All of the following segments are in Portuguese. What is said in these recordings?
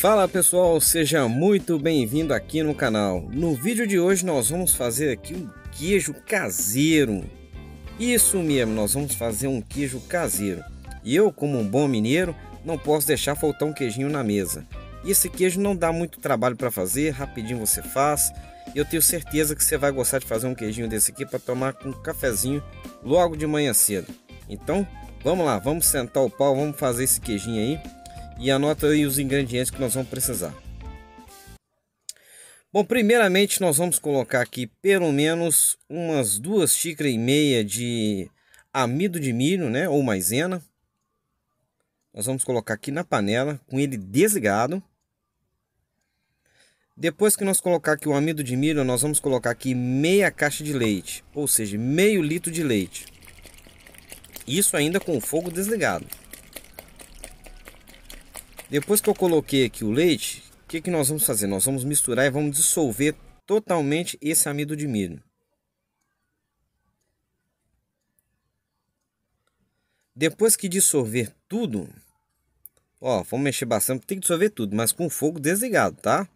Fala pessoal, seja muito bem-vindo aqui no canal. No vídeo de hoje nós vamos fazer aqui um queijo caseiro. Isso mesmo, nós vamos fazer um queijo caseiro. E eu, como um bom mineiro, não posso deixar faltar um queijinho na mesa. E esse queijo não dá muito trabalho para fazer, rapidinho você faz. E eu tenho certeza que você vai gostar de fazer um queijinho desse aqui para tomar com um cafezinho logo de manhã cedo. Então, vamos lá, vamos sentar o pau, vamos fazer esse queijinho aí e anota aí os ingredientes que nós vamos precisar. Bom, primeiramente nós vamos colocar aqui pelo menos umas duas xícaras e meia de amido de milho, né, ou maisena. Nós vamos colocar aqui na panela com ele desligado. Depois que nós colocar aqui o amido de milho, nós vamos colocar aqui meia caixa de leite, ou seja, meio litro de leite. Isso ainda com o fogo desligado. Depois que eu coloquei aqui o leite, o que, que nós vamos fazer? Nós vamos misturar e vamos dissolver totalmente esse amido de milho. Depois que dissolver tudo, ó, vamos mexer bastante, tem que dissolver tudo, mas com fogo desligado, tá?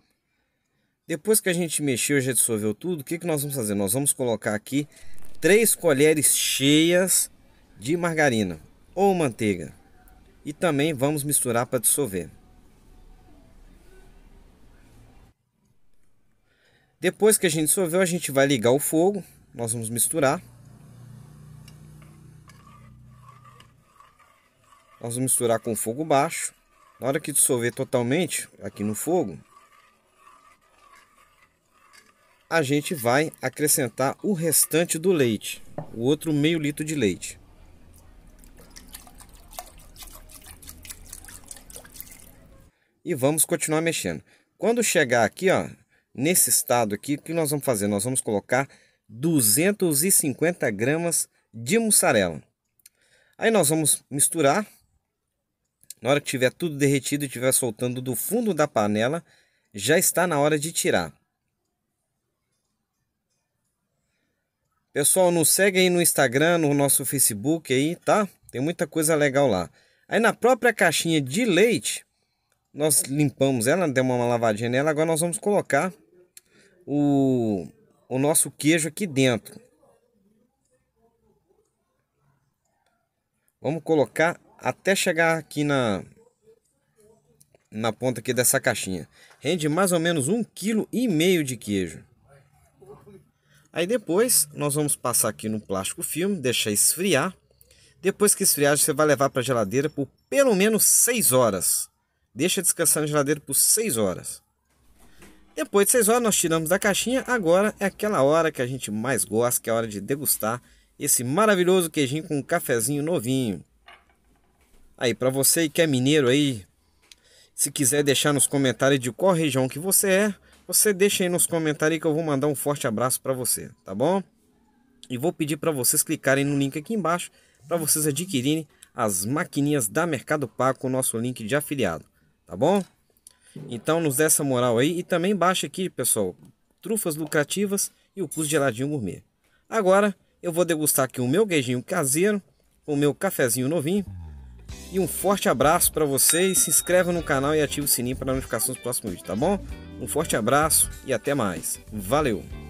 Depois que a gente mexeu, já dissolveu tudo, o que, que nós vamos fazer? Nós vamos colocar aqui 3 colheres cheias de margarina ou manteiga e também vamos misturar para dissolver. Depois que a gente dissolveu, a gente vai ligar o fogo, nós vamos misturar. Nós vamos misturar com fogo baixo. Na hora que dissolver totalmente aqui no fogo, a gente vai acrescentar o restante do leite, o outro meio litro de leite. E vamos continuar mexendo. Quando chegar aqui, ó, nesse estado aqui, o que nós vamos fazer? Nós vamos colocar 250 gramas de mussarela. Aí nós vamos misturar. Na hora que tiver tudo derretido e estiver soltando do fundo da panela, já está na hora de tirar. Pessoal, nos segue aí no Instagram, no nosso Facebook aí, tá? Tem muita coisa legal lá. Aí na própria caixinha de leite, nós limpamos ela, demos uma lavadinha nela, agora nós vamos colocar o, o nosso queijo aqui dentro. Vamos colocar até chegar aqui na, na ponta aqui dessa caixinha. Rende mais ou menos um quilo e meio de queijo. Aí depois nós vamos passar aqui no plástico filme, deixar esfriar. Depois que esfriar, você vai levar para a geladeira por pelo menos 6 horas. Deixa descansar na geladeira por 6 horas. Depois de 6 horas nós tiramos da caixinha. Agora é aquela hora que a gente mais gosta, que é a hora de degustar esse maravilhoso queijinho com um cafezinho novinho. Aí para você que é mineiro aí, se quiser deixar nos comentários de qual região que você é, você deixa aí nos comentários que eu vou mandar um forte abraço para você, tá bom? E vou pedir para vocês clicarem no link aqui embaixo para vocês adquirirem as maquininhas da Mercado Pago com o nosso link de afiliado tá bom? Então nos dê essa moral aí e também baixa aqui, pessoal, trufas lucrativas e o custo geladinho gourmet. Agora eu vou degustar aqui o meu queijinho caseiro, o meu cafezinho novinho. E um forte abraço para vocês, se inscreva no canal e ative o sininho para notificações dos próximos vídeos, tá bom? Um forte abraço e até mais. Valeu!